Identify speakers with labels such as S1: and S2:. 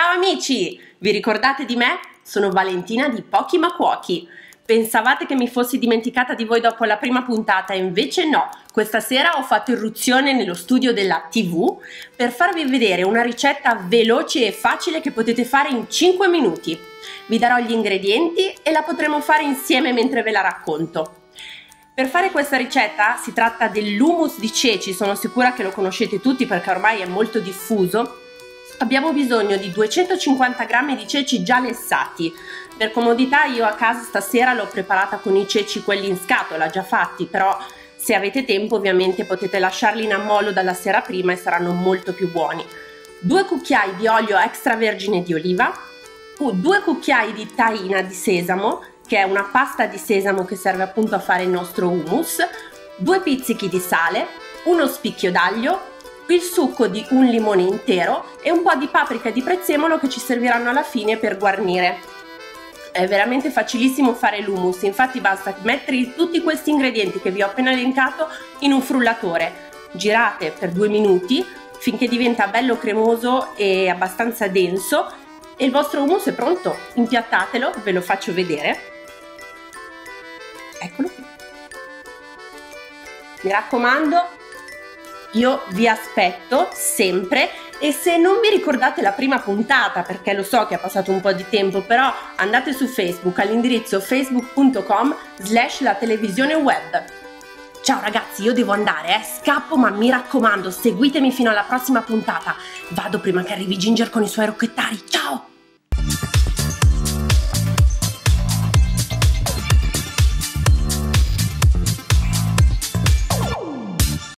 S1: amici! Vi ricordate di me? Sono Valentina di Pochi ma Cuochi. Pensavate che mi fossi dimenticata di voi dopo la prima puntata, invece no. Questa sera ho fatto irruzione nello studio della TV per farvi vedere una ricetta veloce e facile che potete fare in 5 minuti. Vi darò gli ingredienti e la potremo fare insieme mentre ve la racconto. Per fare questa ricetta si tratta dell'humus di ceci, sono sicura che lo conoscete tutti perché ormai è molto diffuso abbiamo bisogno di 250 g di ceci già lessati. Per comodità io a casa stasera l'ho preparata con i ceci quelli in scatola già fatti, però se avete tempo ovviamente potete lasciarli in ammollo dalla sera prima e saranno molto più buoni. Due cucchiai di olio extravergine di oliva, due cucchiai di taina di sesamo, che è una pasta di sesamo che serve appunto a fare il nostro hummus, due pizzichi di sale, uno spicchio d'aglio, il succo di un limone intero e un po' di paprika e di prezzemolo che ci serviranno alla fine per guarnire. È veramente facilissimo fare l'hummus, infatti basta mettere tutti questi ingredienti che vi ho appena elencato in un frullatore. Girate per due minuti finché diventa bello cremoso e abbastanza denso e il vostro hummus è pronto. Impiattatelo, ve lo faccio vedere. Eccolo qui. Mi raccomando, io vi aspetto sempre e se non vi ricordate la prima puntata, perché lo so che è passato un po' di tempo, però andate su Facebook all'indirizzo facebook.com slash la televisione web. Ciao ragazzi, io devo andare, eh? scappo, ma mi raccomando, seguitemi fino alla prossima puntata. Vado prima che arrivi Ginger con i suoi rocchettari. Ciao!